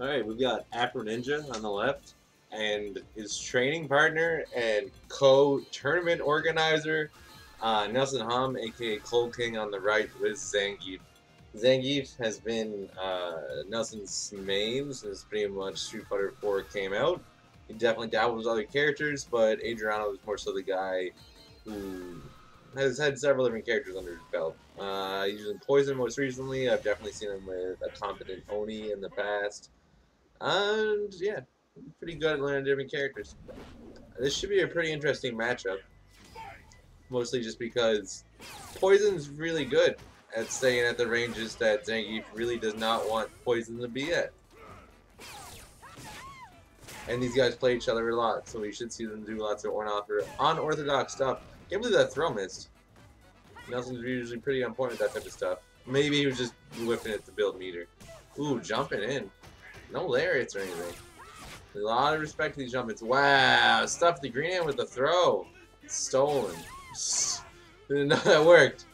All right, we've got Afro Ninja on the left, and his training partner and co-tournament organizer, uh, Nelson Hum, aka Cold King, on the right with Zangief. Zangief has been uh, Nelson's main since pretty much Street Fighter 4 came out. He definitely dabbled with other characters, but Adriano is more so the guy who has had several different characters under his belt. Uh, he's using Poison most recently. I've definitely seen him with a competent Oni in the past. And yeah, pretty good at learning different characters. This should be a pretty interesting matchup. Mostly just because Poison's really good at staying at the ranges that Zangief really does not want Poison to be at. And these guys play each other a lot, so we should see them do lots of unorthodox stuff. Can't believe that throw missed. Nelson's usually pretty on point with that type of stuff. Maybe he was just whipping it to build meter. Ooh, jumping in. No lariats or anything. A lot of respect to these jump Wow, stuffed the green hand with the throw. stolen. Didn't know that worked.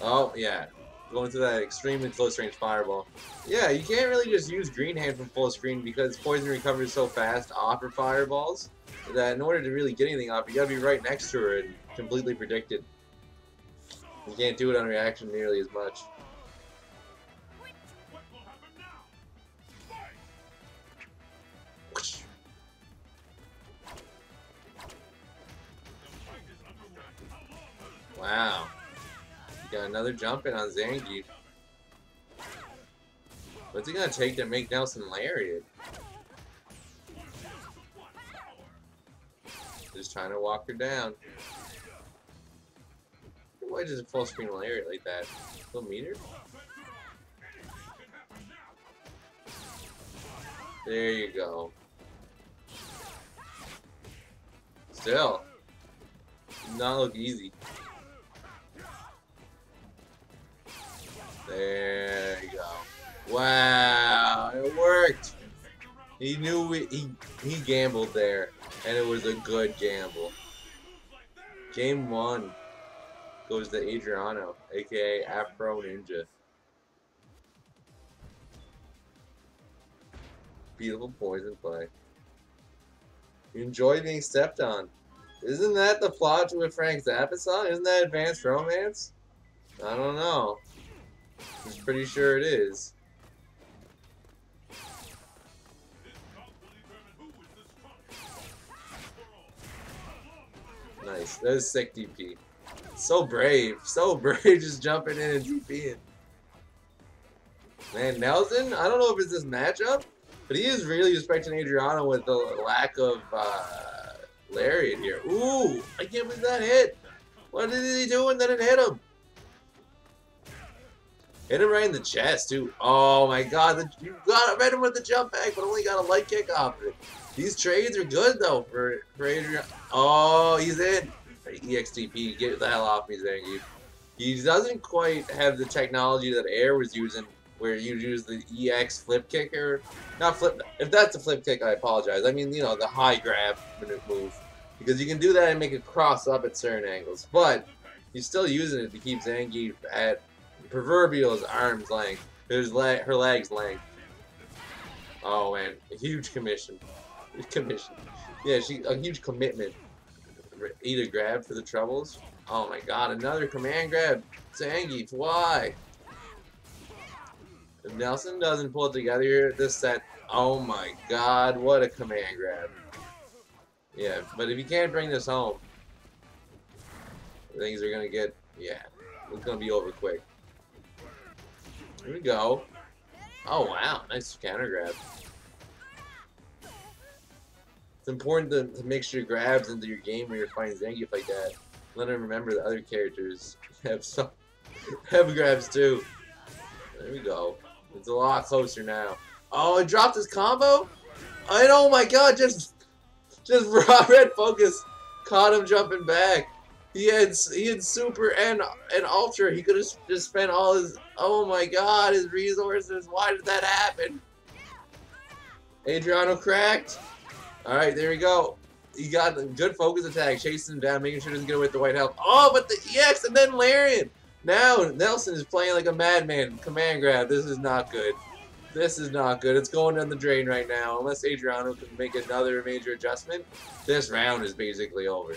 Oh, yeah. Going to that extremely close range fireball. Yeah, you can't really just use green hand from full screen because poison recovers so fast off her fireballs that in order to really get anything off, you gotta be right next to her and completely predict it. You can't do it on reaction nearly as much. Got another jump in on Zangief. What's it gonna take to make Nelson lariat? Just trying to walk her down. Why does a full screen lariat like that? Full meter? There you go. Still. Not look easy. There you go. Wow, it worked. He knew he he gambled there, and it was a good gamble. Game one goes to Adriano, aka Afro Ninja. Beautiful poison play. You enjoy being stepped on. Isn't that the plot with Frank Zappa song? Isn't that advanced romance? I don't know. Pretty sure it is. Nice. That is sick DP. So brave. So brave just jumping in and DPing. Man, Nelson, I don't know if it's this matchup, but he is really respecting Adriano with the lack of uh, Lariat here. Ooh, I can't believe that hit. What did he do and then it hit him? Hit him right in the chest, too. Oh my god, the, you got hit him with the jump back, but only got a light kick off it. These trades are good, though, for, for Adrian. Oh, he's in. EXTP, get the hell off me, Zangief. He doesn't quite have the technology that Air was using, where you use the EX flip kicker. Not flip. If that's a flip kick, I apologize. I mean, you know, the high grab move. Because you can do that and make it cross up at certain angles. But he's still using it to keep Zangief at proverbial arm's length. His leg, her leg's length. Oh man, a huge commission. Commission. Yeah, she a huge commitment. Either grab for the troubles. Oh my god, another command grab. Zangief, why? If Nelson doesn't pull it together here this set, oh my god, what a command grab. Yeah, but if you can't bring this home, things are gonna get, yeah, it's gonna be over quick. Here we go. Oh, wow. Nice counter grab. It's important to, to mix your grabs into your game when you're fighting Zangief like that. Let him remember the other characters have some have grabs too. There we go. It's a lot closer now. Oh, it dropped his combo? And oh my god, just just red focus caught him jumping back. He had he had super and and ultra. He could have just spent all his oh my god his resources. Why did that happen? Adriano cracked. All right, there we go. He got a good focus attack, chasing him down, making sure he doesn't get away with the white health. Oh, but the EX and then lariat. Now Nelson is playing like a madman. Command grab. This is not good. This is not good. It's going down the drain right now. Unless Adriano can make another major adjustment, this round is basically over.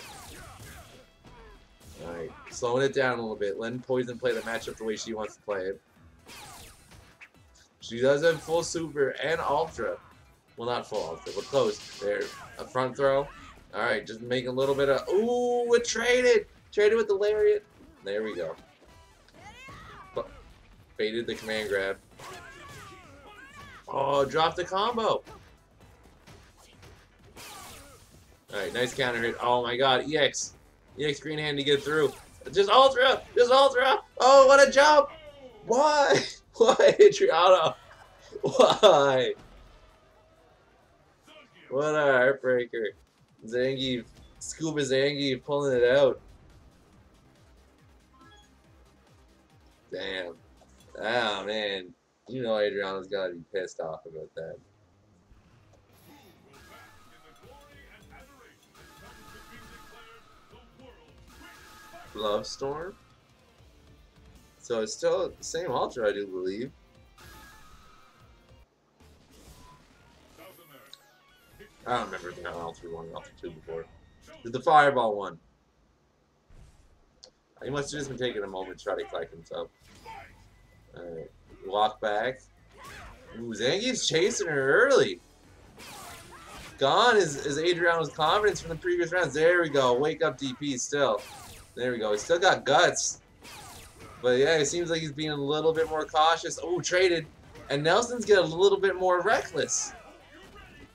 Alright, slowing it down a little bit. Letting Poison play the matchup the way she wants to play it. She does have full super and ultra. Well, not full ultra, but close. There, a front throw. Alright, just make a little bit of... Ooh, it traded! Traded with the lariat. There we go. Baited the command grab. Oh, dropped the combo. Alright, nice counter hit. Oh my god, EX. EX green hand to get through. Just ultra! Just ultra! Oh, what a jump! Why? Why, Adriano? Why? What a heartbreaker. Zangief, Scuba Zangief pulling it out. Damn. Oh, man. You know Adriano's got to be pissed off about that. Love Storm? So it's still the same Ultra, I do believe. I don't remember if had Ultra 1 or Ultra 2 before. Did the Fireball one. Uh, he must have just been taking a moment to try to collect himself. Alright. Walk back. Ooh, Zangief's chasing her early. Gone is, is Adriano's confidence from the previous rounds. There we go. Wake up DP still. There we go. He's still got guts. But yeah, it seems like he's being a little bit more cautious. Oh, traded. And Nelson's getting a little bit more reckless.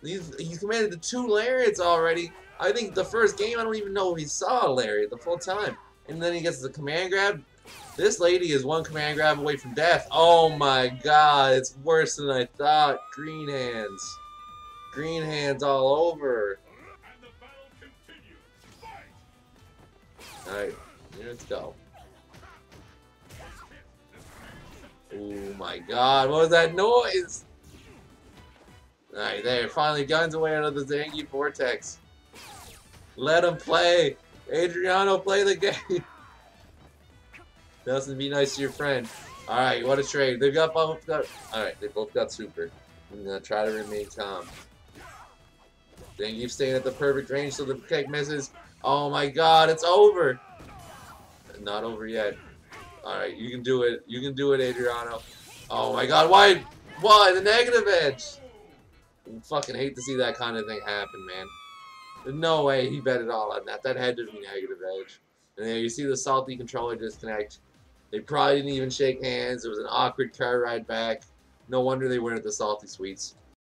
He's, he's commanded the two lariats already. I think the first game, I don't even know if he saw a lariat the full time. And then he gets the command grab. This lady is one command grab away from death. Oh my god, it's worse than I thought. Green hands. Green hands all over. Alright, let's go. Oh my god, what was that noise? Alright, there, finally guns away out of the Zangy Vortex. Let him play. Adriano, play the game. Nelson, be nice to your friend. Alright, what a trade. They've got both got Alright, they both got super. I'm gonna try to remain calm. Zangief staying at the perfect range so the kick misses. Oh my god, it's over! Not over yet. Alright, you can do it. You can do it, Adriano. Oh my god, why? Why? The negative edge! I fucking hate to see that kind of thing happen, man. There's no way he bet it all on that. That had to be negative edge. And there you see the salty controller disconnect. They probably didn't even shake hands. It was an awkward car ride back. No wonder they weren't at the salty suites.